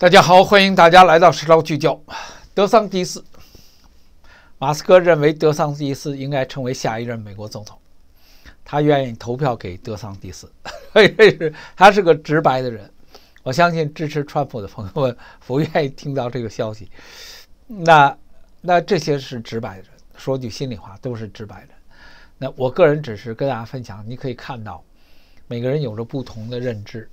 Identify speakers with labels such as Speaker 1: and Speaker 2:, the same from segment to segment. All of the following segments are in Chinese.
Speaker 1: 大家好，欢迎大家来到石头聚焦。德桑蒂斯，马斯克认为德桑蒂斯应该成为下一任美国总统，他愿意投票给德桑蒂斯，他是个直白的人。我相信支持川普的朋友们不愿意听到这个消息。那那这些是直白的，说句心里话，都是直白的。那我个人只是跟大家分享，你可以看到每个人有着不同的认知。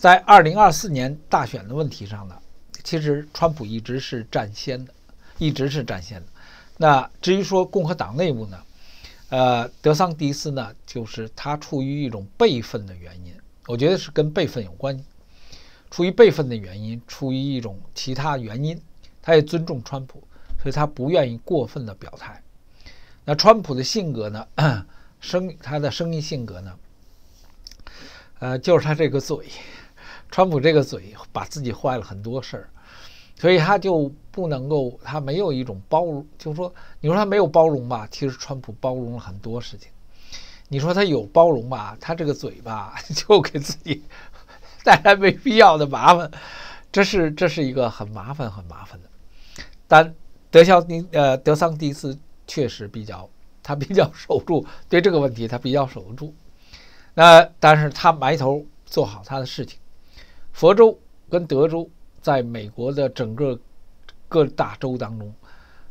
Speaker 1: 在二零二四年大选的问题上呢，其实川普一直是占先的，一直是占先的。那至于说共和党内部呢，呃，德桑蒂斯呢，就是他出于一种辈分的原因，我觉得是跟辈分有关系。出于辈分的原因，出于一种其他原因，他也尊重川普，所以他不愿意过分的表态。那川普的性格呢，生他的生意性格呢，呃，就是他这个嘴。川普这个嘴把自己坏了很多事儿，所以他就不能够，他没有一种包容，就是说，你说他没有包容吧，其实川普包容了很多事情；你说他有包容吧，他这个嘴巴 就给自己带来没必要的麻烦，这是这是一个很麻烦很麻烦的。但德肖尼呃德桑蒂斯确实比较，他比较守住对这个问题，他比较守得住。那但是他埋头做好他的事情。佛州跟德州在美国的整个各大州当中，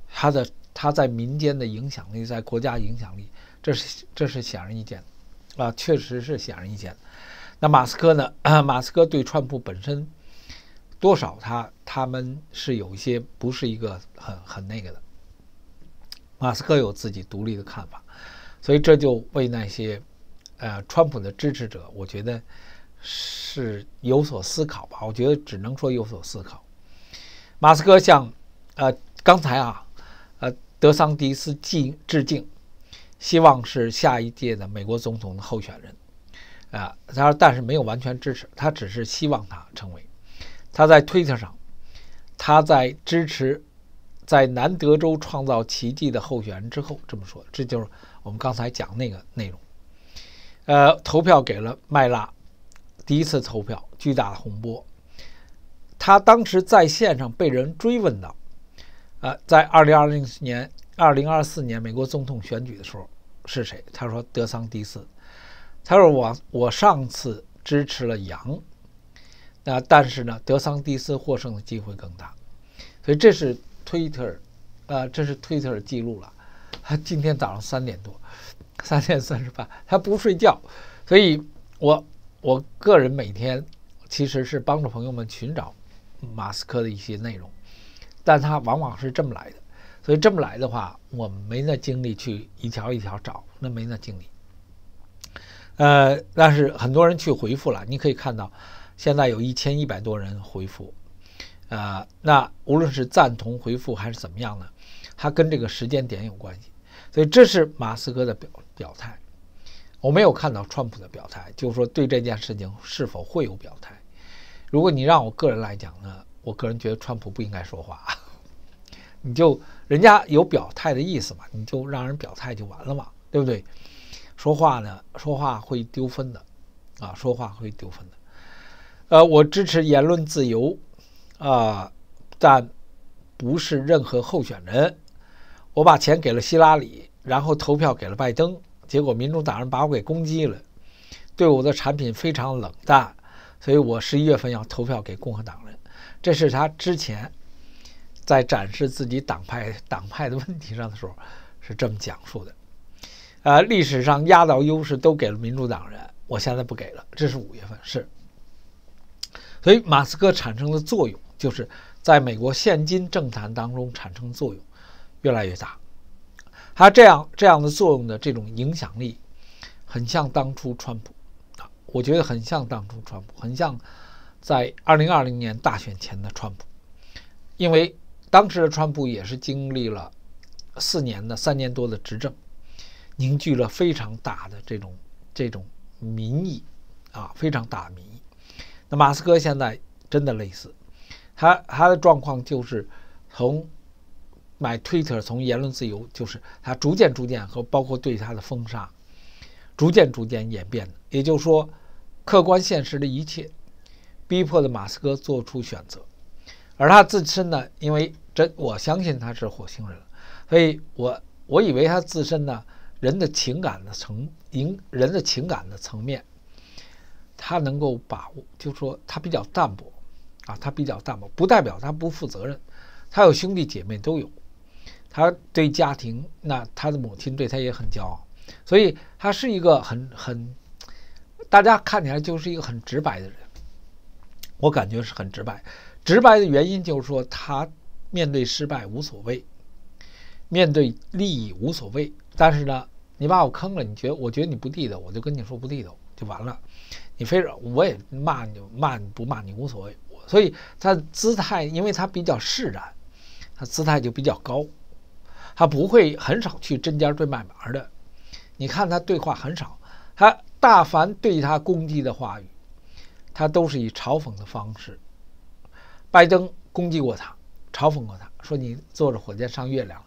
Speaker 1: 它的它在民间的影响力，在国家影响力，这是这是显而易见的，啊，确实是显而易见。那马斯克呢？马斯克对川普本身多少他他们是有一些不是一个很很那个的。马斯克有自己独立的看法，所以这就为那些呃川普的支持者，我觉得。是有所思考吧？我觉得只能说有所思考。马斯克向呃刚才啊呃德桑迪斯敬致敬，希望是下一届的美国总统的候选人啊。他说，但是没有完全支持，他只是希望他成为。他在推特上，他在支持在南德州创造奇迹的候选人之后这么说，这就是我们刚才讲那个内容。呃，投票给了麦拉。第一次投票，巨大的洪波。他当时在线上被人追问到：“呃，在二零二零年、二零二四年美国总统选举的时候是谁？”他说：“德桑蒂斯。”他说：“我我上次支持了杨，那但是呢，德桑蒂斯获胜的机会更大。”所以这是推特，呃，这是推特记录了。他今天早上三点多，三点三十八，他不睡觉，所以我。我个人每天其实是帮助朋友们寻找马斯克的一些内容，但他往往是这么来的，所以这么来的话，我没那精力去一条一条找，那没那精力。呃，但是很多人去回复了，你可以看到，现在有一千一百多人回复，呃，那无论是赞同回复还是怎么样呢，它跟这个时间点有关系，所以这是马斯克的表表态。我没有看到川普的表态，就是说对这件事情是否会有表态。如果你让我个人来讲呢，我个人觉得川普不应该说话。你就人家有表态的意思嘛，你就让人表态就完了嘛，对不对？说话呢，说话会丢分的，啊，说话会丢分的。呃，我支持言论自由，啊，但不是任何候选人。我把钱给了希拉里，然后投票给了拜登。结果民主党人把我给攻击了，对我的产品非常冷淡，所以我十一月份要投票给共和党人。这是他之前在展示自己党派党派的问题上的时候是这么讲述的。呃，历史上压倒优势都给了民主党人，我现在不给了。这是五月份是，所以马斯克产生的作用就是在美国现今政坛当中产生作用越来越大。他这样这样的作用的这种影响力，很像当初川普啊，我觉得很像当初川普，很像在二零二零年大选前的川普，因为当时的川普也是经历了四年的三年多的执政，凝聚了非常大的这种这种民意啊，非常大的民意。那马斯克现在真的类似，他他的状况就是从。买 Twitter 从言论自由就是它逐渐逐渐和包括对它的封杀，逐渐逐渐演变的。也就是说，客观现实的一切逼迫的马斯克做出选择，而他自身呢，因为真我相信他是火星人，所以我我以为他自身呢，人的情感的层，人人的情感的层面，他能够把握，就是说他比较淡薄，啊，他比较淡薄，不代表他不负责任，他有兄弟姐妹都有，他对家庭，那他的母亲对他也很骄傲，所以他是一个很很。大家看起来就是一个很直白的人，我感觉是很直白。直白的原因就是说，他面对失败无所谓，面对利益无所谓。但是呢，你把我坑了，你觉得我觉得你不地道，我就跟你说不地道就完了。你非让我也骂你，骂你不骂你无所谓。所以他姿态，因为他比较释然，他姿态就比较高，他不会很少去针尖对麦芒的。你看他对话很少，他。大凡对他攻击的话语，他都是以嘲讽的方式。拜登攻击过他，嘲讽过他，说你坐着火箭上月亮，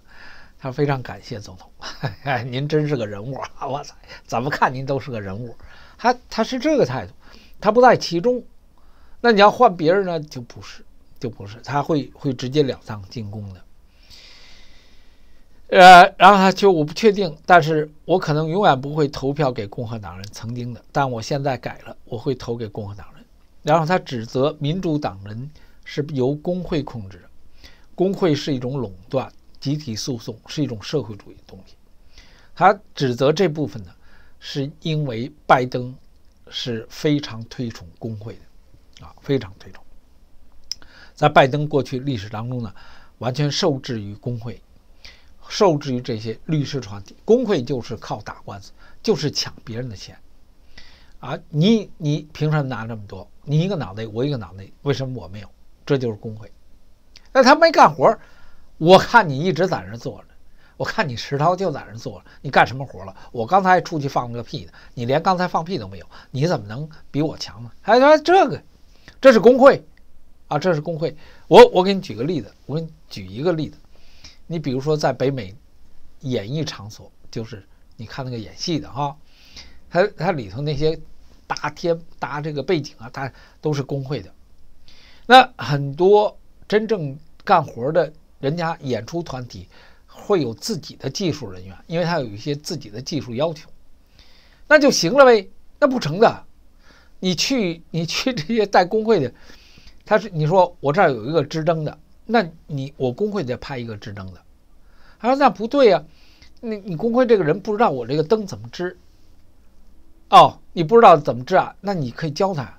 Speaker 1: 他非常感谢总统，您真是个人物啊！我操，怎么看您都是个人物。他他是这个态度，他不在其中。那你要换别人呢，就不是，就不是，他会会直截了当进攻的。呃，然后他就我不确定，但是我可能永远不会投票给共和党人，曾经的，但我现在改了，我会投给共和党人。然后他指责民主党人是由工会控制的，工会是一种垄断，集体诉讼是一种社会主义东西。他指责这部分呢，是因为拜登是非常推崇工会的，啊，非常推崇。在拜登过去历史当中呢，完全受制于工会。受制于这些律师团体，工会就是靠打官司，就是抢别人的钱，啊，你你凭什么拿这么多？你一个脑袋，我一个脑袋，为什么我没有？这就是工会。那他没干活，我看你一直在那坐着，我看你石涛就在那坐着，你干什么活了？我刚才出去放了个屁呢，你连刚才放屁都没有，你怎么能比我强呢？还说这个，这是工会，啊，这是工会。我我给你举个例子，我给你举一个例子。你比如说，在北美演艺场所，就是你看那个演戏的哈，他他里头那些搭天搭这个背景啊，他都是工会的。那很多真正干活的人家演出团体会有自己的技术人员，因为他有一些自己的技术要求，那就行了呗。那不成的，你去你去这些带工会的，他是你说我这儿有一个支灯的。那你我工会得派一个支灯的，他说那不对呀，你你工会这个人不知道我这个灯怎么支，哦，你不知道怎么支啊？那你可以教他，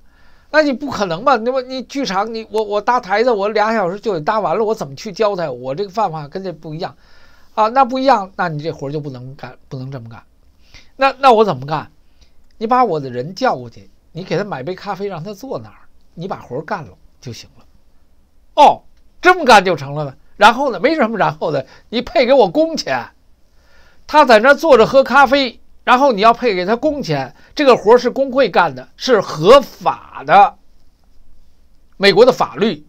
Speaker 1: 那你不可能吧？那么你剧场你我我搭台子我俩小时就得搭完了，我怎么去教他？我这个办法跟这不一样，啊，那不一样，那你这活就不能干，不能这么干。那那我怎么干？你把我的人叫过去，你给他买杯咖啡，让他坐那儿，你把活干了就行了。哦。这么干就成了呢？然后呢？没什么然后的，你配给我工钱，他在那坐着喝咖啡，然后你要配给他工钱。这个活是工会干的，是合法的，美国的法律。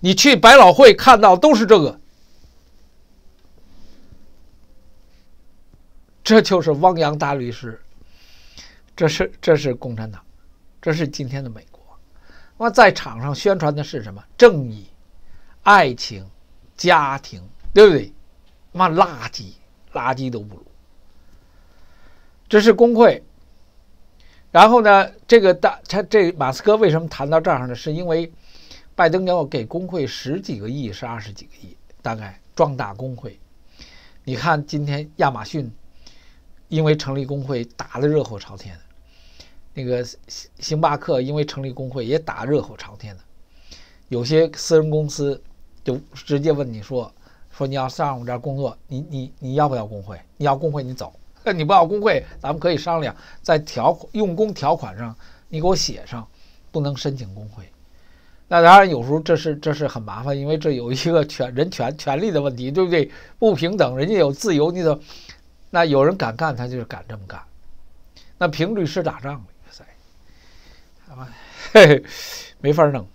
Speaker 1: 你去百老汇看到都是这个，这就是汪洋大律师，这是这是共产党，这是今天的美。那在场上宣传的是什么？正义、爱情、家庭，对不对？妈垃圾，垃圾都不如。这是工会。然后呢，这个大他这马斯克为什么谈到这儿呢？是因为拜登要给工会十几个亿，是二十几个亿，大概壮大工会。你看今天亚马逊因为成立工会打得热火朝天。那个星星巴克因为成立工会也打热火朝天的，有些私人公司就直接问你说说你要上我这儿工作，你你你要不要工会？你要工会你走，你不要工会，咱们可以商量，在条用工条款上你给我写上，不能申请工会。那当然有时候这是这是很麻烦，因为这有一个权人权权利的问题，对不对？不平等，人家有自由，你怎么？那有人敢干，他就是敢这么干。那凭律师打仗。啊嘿嘿，没法弄。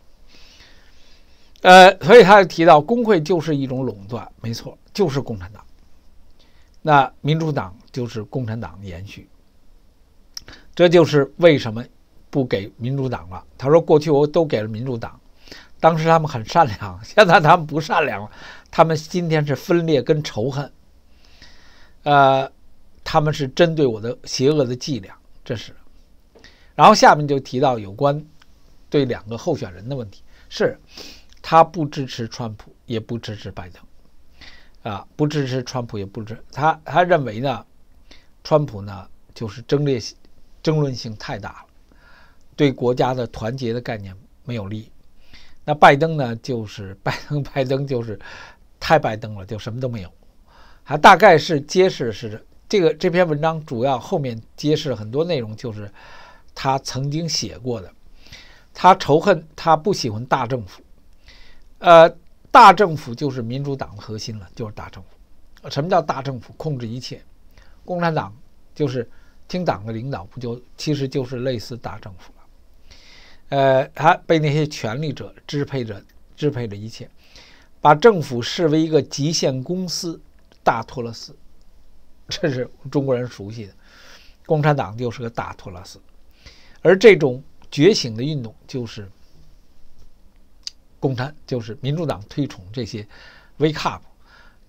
Speaker 1: 呃，所以他提到工会就是一种垄断，没错，就是共产党。那民主党就是共产党延续。这就是为什么不给民主党了。他说过去我都给了民主党，当时他们很善良，现在他们不善良了，他们今天是分裂跟仇恨。呃，他们是针对我的邪恶的伎俩，这是。然后下面就提到有关对两个候选人的问题，是他不支持川普，也不支持拜登。啊，不支持川普，也不支他。他认为呢，川普呢就是争列争论性太大了，对国家的团结的概念没有利。那拜登呢，就是 拜登，拜登就是太拜登了，就什么都没有。他大概是揭示是这个这篇文章主要后面揭示很多内容，就是他曾经写过的，他仇恨，他不喜欢大政府，呃。大政府就是民主党的核心了，就是大政府。什么叫大政府？控制一切。共产党就是听党的领导，不就其实就是类似大政府了。呃，他被那些权力者支配着，支配着一切，把政府视为一个极限公司，大托勒斯。这是中国人熟悉的，共产党就是个大托勒斯。而这种觉醒的运动就是。共产就是民主党推崇这些，wake up，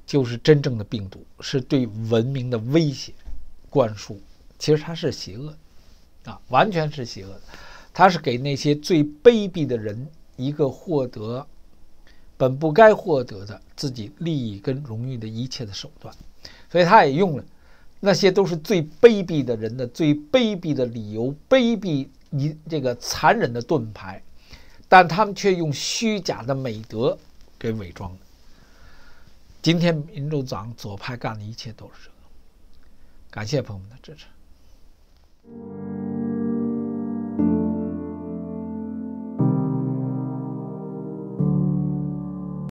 Speaker 1: 就是真正的病毒，是对文明的威胁，灌输。其实它是邪恶的，啊，完全是邪恶的。它是给那些最卑鄙的人一个获得本不该获得的自己利益跟荣誉的一切的手段。所以他也用了那些都是最卑鄙的人的最卑鄙的理由，卑鄙你这个残忍的盾牌。但他们却用虚假的美德给伪装今天民主党左派干的一切都是这个。感谢朋友们的支持。